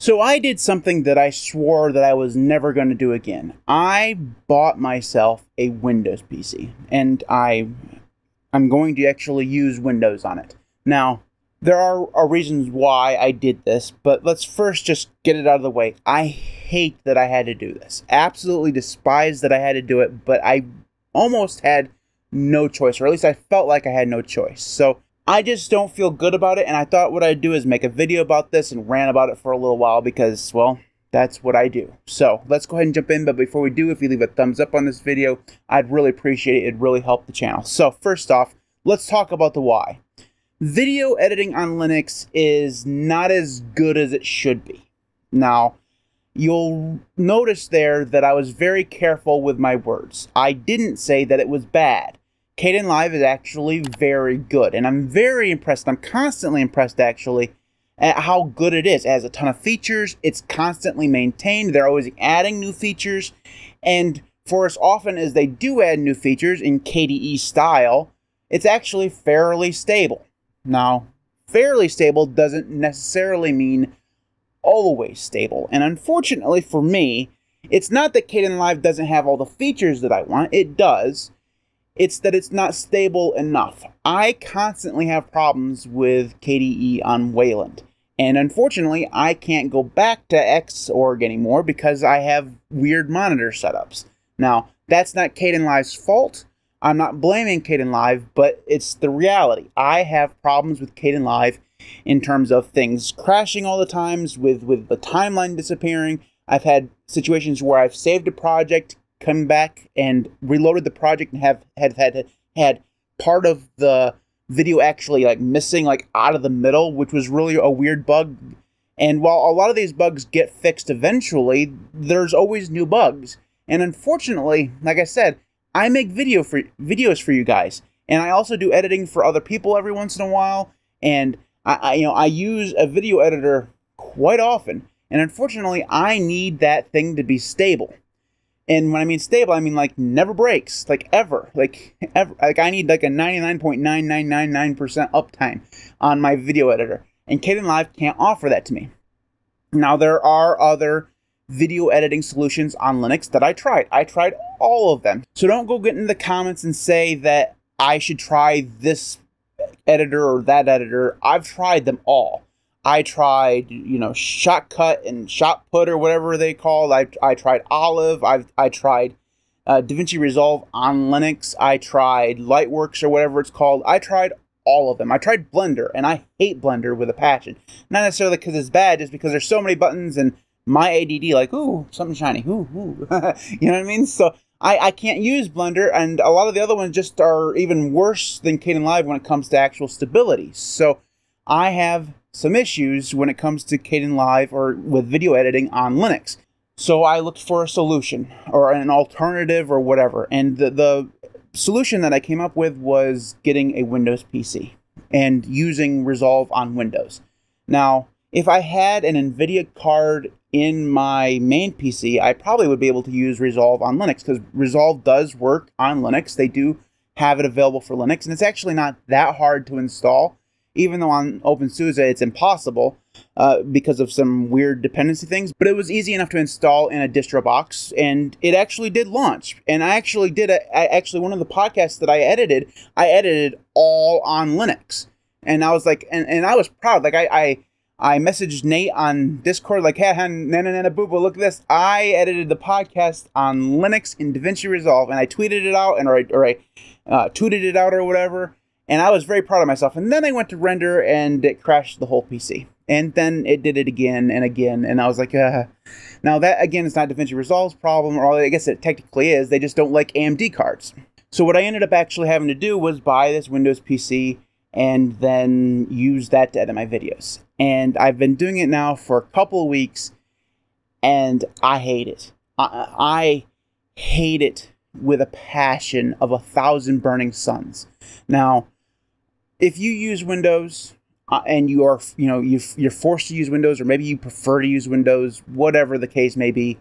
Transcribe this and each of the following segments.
So I did something that I swore that I was never going to do again. I bought myself a Windows PC, and I I'm going to actually use Windows on it. Now, there are, are reasons why I did this, but let's first just get it out of the way. I hate that I had to do this. Absolutely despise that I had to do it, but I almost had no choice, or at least I felt like I had no choice. So I just don't feel good about it, and I thought what I'd do is make a video about this and rant about it for a little while because, well, that's what I do. So let's go ahead and jump in, but before we do, if you leave a thumbs up on this video, I'd really appreciate it. It'd really help the channel. So first off, let's talk about the why. Video editing on Linux is not as good as it should be. Now, you'll notice there that I was very careful with my words. I didn't say that it was bad. Kdenlive is actually very good, and I'm very impressed. I'm constantly impressed, actually, at how good it is. It has a ton of features. It's constantly maintained. They're always adding new features, and for as often as they do add new features in KDE style, it's actually fairly stable. Now, fairly stable doesn't necessarily mean always stable. And unfortunately for me, it's not that Kdenlive doesn't have all the features that I want. It does. It's that it's not stable enough. I constantly have problems with KDE on Wayland. And unfortunately, I can't go back to Xorg anymore because I have weird monitor setups. Now, that's not Kdenlive's fault. I'm not blaming Kdenlive, but it's the reality. I have problems with Kdenlive in terms of things crashing all the times, with, with the timeline disappearing. I've had situations where I've saved a project, come back and reloaded the project and have have had had part of the video actually like missing like out of the middle, which was really a weird bug. And while a lot of these bugs get fixed eventually, there's always new bugs. And unfortunately, like I said, I make video for videos for you guys, and I also do editing for other people every once in a while. And I, I you know I use a video editor quite often, and unfortunately, I need that thing to be stable. And when I mean stable, I mean like never breaks, like ever, like ever. Like I need like a ninety nine point nine nine nine nine percent uptime on my video editor, and Kdenlive can't offer that to me. Now there are other video editing solutions on Linux that I tried. I tried all of them. So don't go get in the comments and say that I should try this editor or that editor. I've tried them all. I tried, you know, Shotcut and shot put or whatever they call. I, I tried Olive. I've I tried uh, DaVinci Resolve on Linux. I tried Lightworks or whatever it's called. I tried all of them. I tried Blender, and I hate Blender with a passion. Not necessarily because it's bad, just because there's so many buttons and my ADD, like, ooh, something shiny, ooh, ooh. you know what I mean? So I, I can't use Blender, and a lot of the other ones just are even worse than Kdenlive when it comes to actual stability. So I have some issues when it comes to Kdenlive or with video editing on Linux. So I looked for a solution or an alternative or whatever, and the, the solution that I came up with was getting a Windows PC and using Resolve on Windows. Now, if I had an NVIDIA card in my main PC, I probably would be able to use Resolve on Linux because Resolve does work on Linux. They do have it available for Linux, and it's actually not that hard to install. Even though on OpenSUSE it's impossible uh, because of some weird dependency things, but it was easy enough to install in a Distrobox, and it actually did launch. And I actually did a, I actually one of the podcasts that I edited, I edited all on Linux, and I was like, and, and I was proud. Like I, I I messaged Nate on Discord, like, hey, nana, nana, boo, boo, look at this. I edited the podcast on Linux in DaVinci Resolve, and I tweeted it out, and or I, or I uh, tweeted it out or whatever, and I was very proud of myself. And then I went to render, and it crashed the whole PC. And then it did it again and again, and I was like, uh. Now, that, again, is not DaVinci Resolve's problem, or I guess it technically is. They just don't like AMD cards. So what I ended up actually having to do was buy this Windows PC and then use that to edit my videos. And I've been doing it now for a couple of weeks, and I hate it. I, I hate it with a passion of a thousand burning suns. Now, if you use Windows uh, and you are, you know, you you're forced to use Windows, or maybe you prefer to use Windows, whatever the case may be,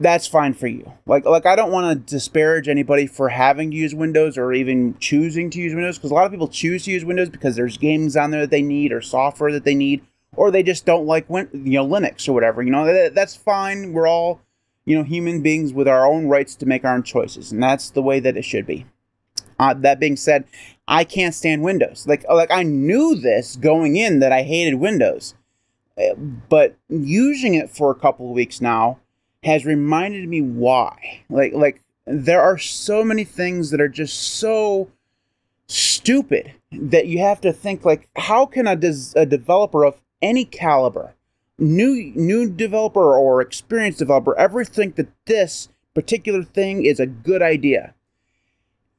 that's fine for you. Like like I don't want to disparage anybody for having to use Windows or even choosing to use Windows because a lot of people choose to use Windows because there's games on there that they need or software that they need or they just don't like win- you know Linux or whatever. You know that, that's fine. We're all you know human beings with our own rights to make our own choices, and that's the way that it should be. Uh, that being said, I can't stand Windows. Like like I knew this going in that I hated Windows, uh, but using it for a couple of weeks now has reminded me why. Like like there are so many things that are just so stupid that you have to think like how can a, des- a developer of any caliber new new developer or experienced developer ever think that this particular thing is a good idea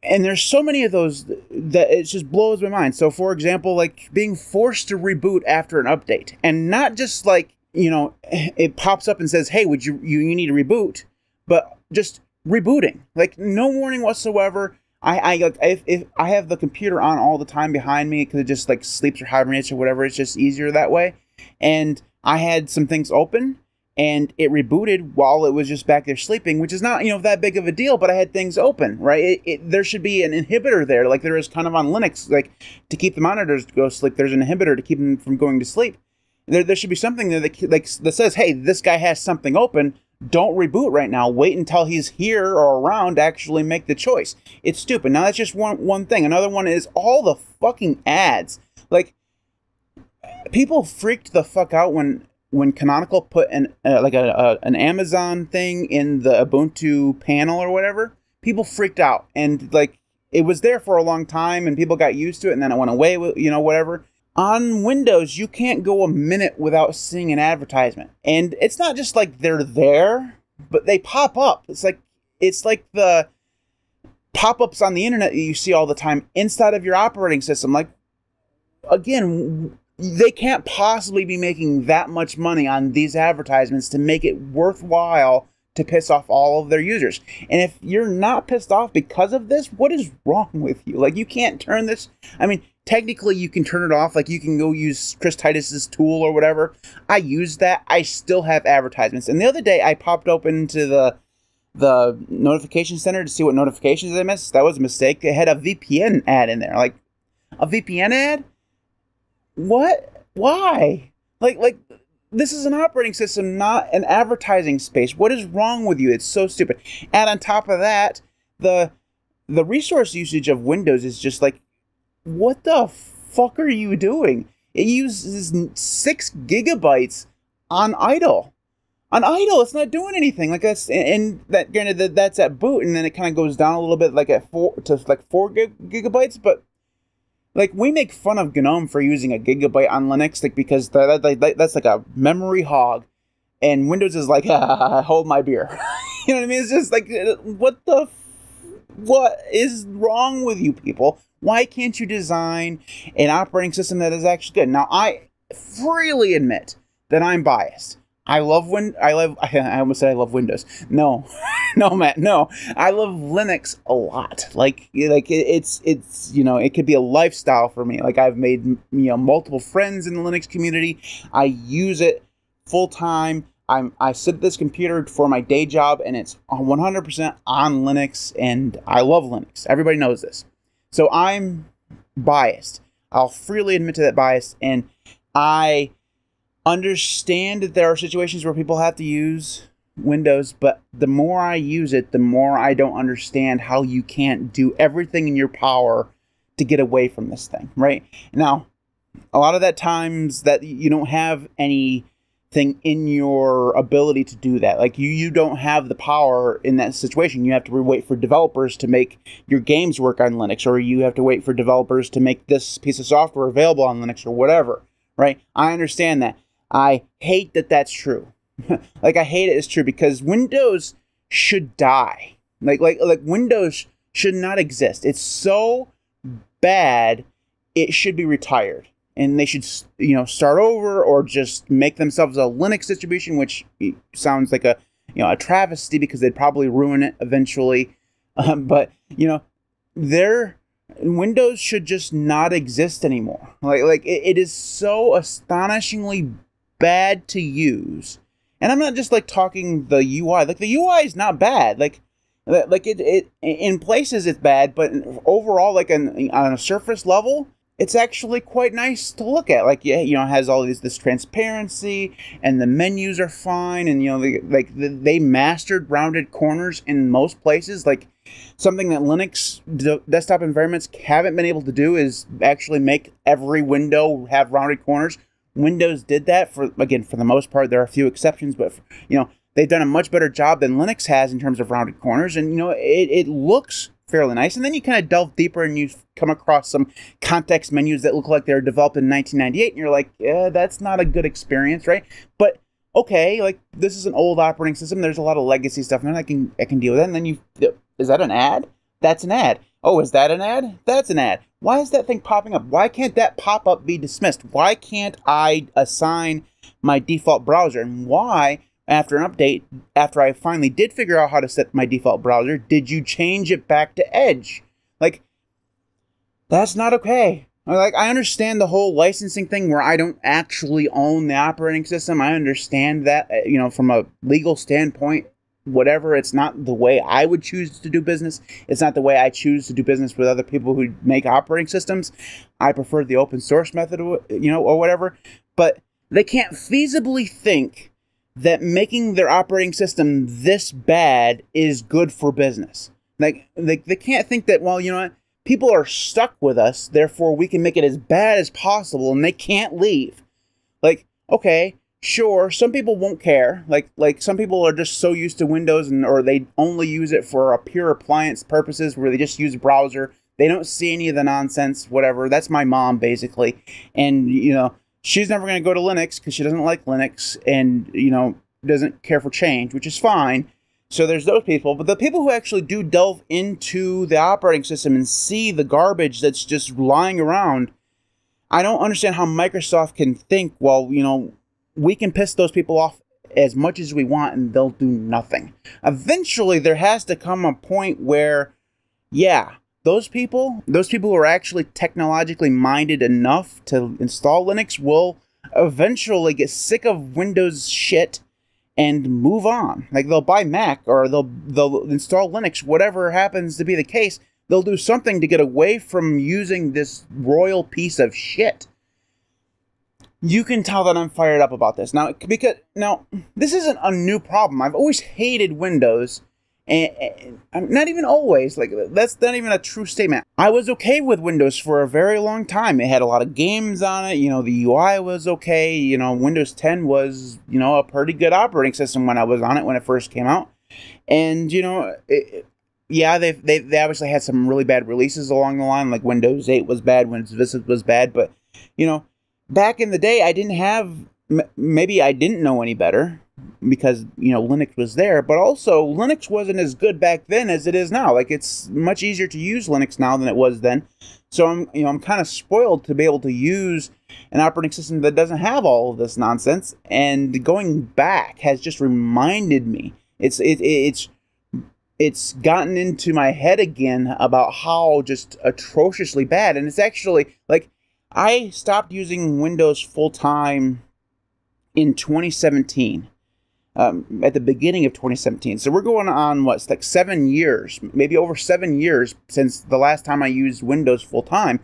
and there's so many of those that it just blows my mind so for example like being forced to reboot after an update and not just like you know it pops up and says hey would you you, you need to reboot but just rebooting like no warning whatsoever I, I like if, if I have the computer on all the time behind me because it just like sleeps or hibernates or whatever. It's just easier that way. And I had some things open and it rebooted while it was just back there sleeping, which is not you know that big of a deal. But I had things open, right? It, it, there should be an inhibitor there, like there is kind of on Linux, like to keep the monitors to go sleep. There's an inhibitor to keep them from going to sleep. There, there should be something there that like that says, hey, this guy has something open don't reboot right now. Wait until he's here or around to actually make the choice. It's stupid. Now that's just one one thing. Another one is all the fucking ads. Like people freaked the fuck out when when Canonical put an uh, like a, a, an Amazon thing in the Ubuntu panel or whatever. People freaked out and like it was there for a long time and people got used to it and then it went away. You know whatever on Windows, you can't go a minute without seeing an advertisement. And it's not just like they're there, but they pop up. It's like it's like the pop-ups on the internet that you see all the time inside of your operating system. Like again, they can't possibly be making that much money on these advertisements to make it worthwhile to piss off all of their users. And if you're not pissed off because of this, what is wrong with you? Like you can't turn this I mean, technically you can turn it off like you can go use chris titus's tool or whatever. I use that. I still have advertisements. And the other day i popped open to the the notification center to see what notifications i missed. That was a mistake. It had a vpn ad in there. Like a vpn ad what why like like this is an operating system not an advertising space what is wrong with you it's so stupid and on top of that the the resource usage of windows is just like what the fuck are you doing? It uses six gigabytes on idle. On idle, it's not doing anything. Like that's and that granted that that's at boot, and then it kind of goes down a little bit, like at four to like four gig, gigabytes. But like we make fun of GNOME for using a gigabyte on Linux, like because that, that that's like a memory hog, and Windows is like, ah, hold my beer. you know what I mean? It's just like, what the, f- what is wrong with you people? Why can't you design an operating system that is actually good? Now, I freely admit that I'm biased. I love Win. I love. I almost said I love Windows. No, no, Matt. No, I love Linux a lot. Like, like it's it's you know it could be a lifestyle for me. Like I've made you know multiple friends in the Linux community. I use it full time. I'm I sit at this computer for my day job, and it's 100% on Linux, and I love Linux. Everybody knows this. So I'm biased. I'll freely admit to that bias, and I understand that there are situations where people have to use Windows, but the more I use it, the more I don't understand how you can't do everything in your power to get away from this thing, right? Now, a lot of that times that you don't have anything in your ability to do that. Like you, you don't have the power in that situation. You have to wait for developers to make your games work on Linux, or you have to wait for developers to make this piece of software available on Linux, or whatever. Right? I understand that. I hate that that's true. like I hate it is true because Windows should die. Like like like Windows should not exist. It's so bad. It should be retired and they should you know start over or just make themselves a Linux distribution, which sounds like a you know a travesty because they'd probably ruin it eventually. Um, but you know, their Windows should just not exist anymore. Like like it, it is so astonishingly bad to use. And I'm not just like talking the UI. Like the UI is not bad. Like like it, it in places it's bad, but overall like on, on a surface level, it's actually quite nice to look at. Like, yeah, you know, it has all these this transparency, and the menus are fine, and you know, they, like they mastered rounded corners in most places. Like, something that Linux desktop environments haven't been able to do is actually make every window have rounded corners. Windows did that for again for the most part. There are a few exceptions, but for, you know they've done a much better job than Linux has in terms of rounded corners, and you know it, it looks fairly nice. And then you kind of delve deeper and you come across some context menus that look like they were developed in 1998, and you're like, yeah, that's not a good experience, right? But okay, like this is an old operating system. There's a lot of legacy stuff, and I can I can deal with that. And then you, is that an ad? That's an ad. Oh, is that an ad? That's an ad. Why is that thing popping up? Why can't that pop up be dismissed? Why can't I assign my default browser? And why after an update, after I finally did figure out how to set my default browser, did you change it back to Edge? Like, that's not okay. Like, I understand the whole licensing thing where I don't actually own the operating system. I understand that, uh, you know, from a legal standpoint, whatever. It's not the way I would choose to do business. It's not the way I choose to do business with other people who make operating systems. I prefer the open source method, you know, or whatever. But they can't feasibly think that making their operating system this bad is good for business. Like they, they can't think that well, you know what? People are stuck with us, therefore we can make it as bad as possible and they can't leave. Like, okay, sure, some people won't care. Like like some people are just so used to Windows and or they only use it for a pure appliance purposes where they just use a browser. They don't see any of the nonsense, whatever. That's my mom basically. And you know, she's never going to go to Linux because she doesn't like Linux and, you know, doesn't care for change, which is fine. So there's those people, but the people who actually do delve into the operating system and see the garbage that's just lying around, I don't understand how Microsoft can think, well, you know, we can piss those people off as much as we want and they'll do nothing. Eventually, there has to come a point where, yeah, those people, those people who are actually technologically minded enough to install Linux will eventually get sick of Windows shit and move on. Like they'll buy Mac or they'll they'll install Linux, whatever happens to be the case. They'll do something to get away from using this royal piece of shit. You can tell that I'm fired up about this. Now because now this isn't a new problem. I've always hated Windows and, and not even always like that's not even a true statement. I was okay with windows for a very long time. It had a lot of games on it. You know the ui was okay. You know windows 10 was you know a pretty good operating system when i was on it when it first came out. And you know it, yeah they they they obviously had some really bad releases along the line like windows 8 was bad windows vista was bad but you know back in the day i didn't have maybe i didn't know any better because you know Linux was there, but also Linux wasn't as good back then as it is now. Like it's much easier to use Linux now than it was then. So I'm you know I'm kind of spoiled to be able to use an operating system that doesn't have all of this nonsense. And going back has just reminded me. It's it, it's it's gotten into my head again about how just atrociously bad. And it's actually like I stopped using Windows full time in 2017 um, at the beginning of 2017. So we're going on what's like seven years, maybe over seven years since the last time I used Windows full time,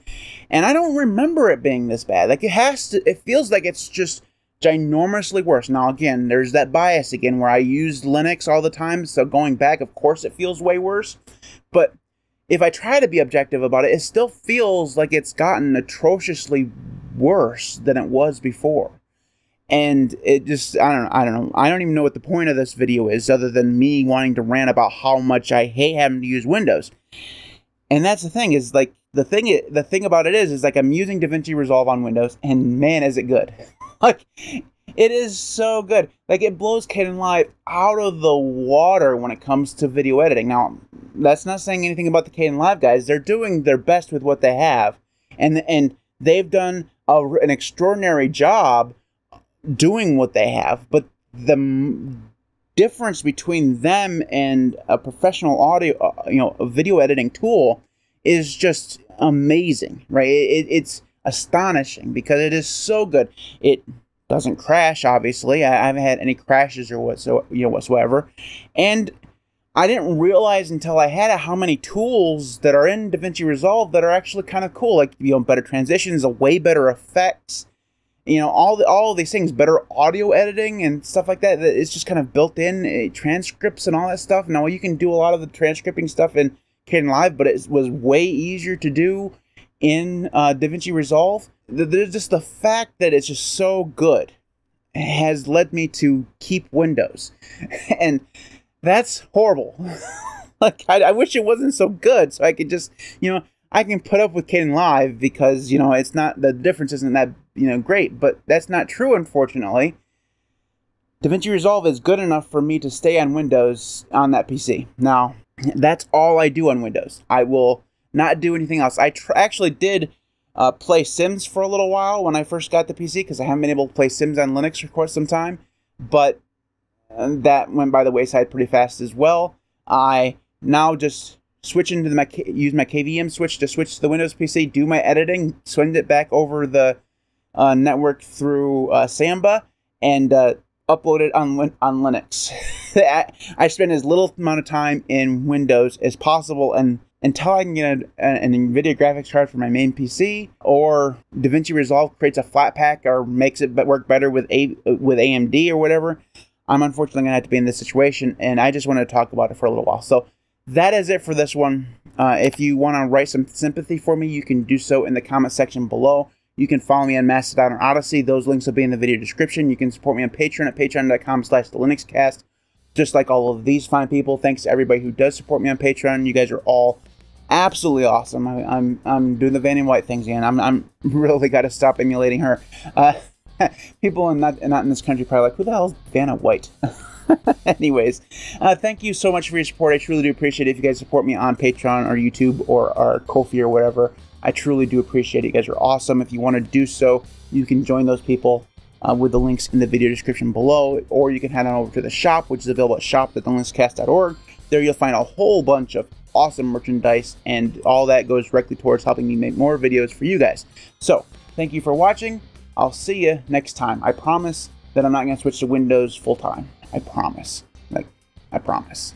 and I don't remember it being this bad. Like it has to. It feels like it's just ginormously worse. Now again, there's that bias again where I used Linux all the time, so going back, of course, it feels way worse. But if I try to be objective about it, it still feels like it's gotten atrociously worse than it was before and it just I don't know, I don't know I don't even know what the point of this video is other than me wanting to rant about how much I hate having to use Windows. And that's the thing is like the thing the thing about it is is like I'm using DaVinci Resolve on Windows and man is it good. like it is so good. Like it blows Kdenlive out of the water when it comes to video editing. Now, that's not saying anything about the Kdenlive guys. They're doing their best with what they have, and and they've done a, an extraordinary job doing what they have, but the difference between them and a professional audio, uh, you know, video editing tool is just amazing, right? It, it's astonishing because it is so good. It doesn't crash, obviously. I, I haven't had any crashes or whatsoever, you know, whatsoever, and I didn't realize until I had it how many tools that are in DaVinci Resolve that are actually kind of cool. Like you know, better transitions, a way better effects, you know, all the all these things, better audio editing and stuff like that. That it's just kind of built in uh, transcripts and all that stuff. Now you can do a lot of the transcripting stuff in Kdenlive, but it was way easier to do in uh, DaVinci Resolve. There's just the fact that it's just so good has led me to keep Windows, and that's horrible. like I, I, wish it wasn't so good, so I could just you know I can put up with Kdenlive because you know it's not the difference isn't that you know great, but that's not true unfortunately. DaVinci Resolve is good enough for me to stay on Windows on that PC. Now, that's all I do on Windows. I will not do anything else. I tr- actually did uh, play Sims for a little while when I first got the PC because I haven't been able to play Sims on Linux for quite some time, but uh, that went by the wayside pretty fast as well. I now just switch into the my, use my KVM switch to switch to the Windows PC, do my editing, send it back over the uh, network through uh, Samba, and uh, upload it on on Linux. I spend as little amount of time in Windows as possible, and until I can get an, an NVIDIA graphics card for my main PC, or DaVinci Resolve creates a Flatpak or makes it work better with a with AMD or whatever, I'm unfortunately gonna have to be in this situation, and I just want to talk about it for a little while. So that is it for this one. Uh, if you want to write some sympathy for me, you can do so in the comment section below. You can follow me on Mastodon or Odysee. Those links will be in the video description. You can support me on Patreon at patreon.com slash the LinuxCast. Just like all of these fine people, thanks to everybody who does support me on Patreon. You guys are all absolutely awesome. I, am I'm, I'm doing the Vanna White things again. I'm I'm really got to stop emulating her. Uh, people in not not in this country probably like, who the hell is Vanna White? Anyways, uh, thank you so much for your support. I truly do appreciate it if you guys support me on Patreon or YouTube or, or Ko-fi or whatever. I truly do appreciate it. You guys are awesome. If you want to do so, you can join those people uh, with the links in the video description below, or you can head on over to the shop, which is available at shop.thelinuxcast.org. There you'll find a whole bunch of awesome merchandise, and all that goes directly towards helping me make more videos for you guys. So, thank you for watching. I'll see you next time. I promise that I'm not going to switch to Windows full time. I promise. Like, I promise.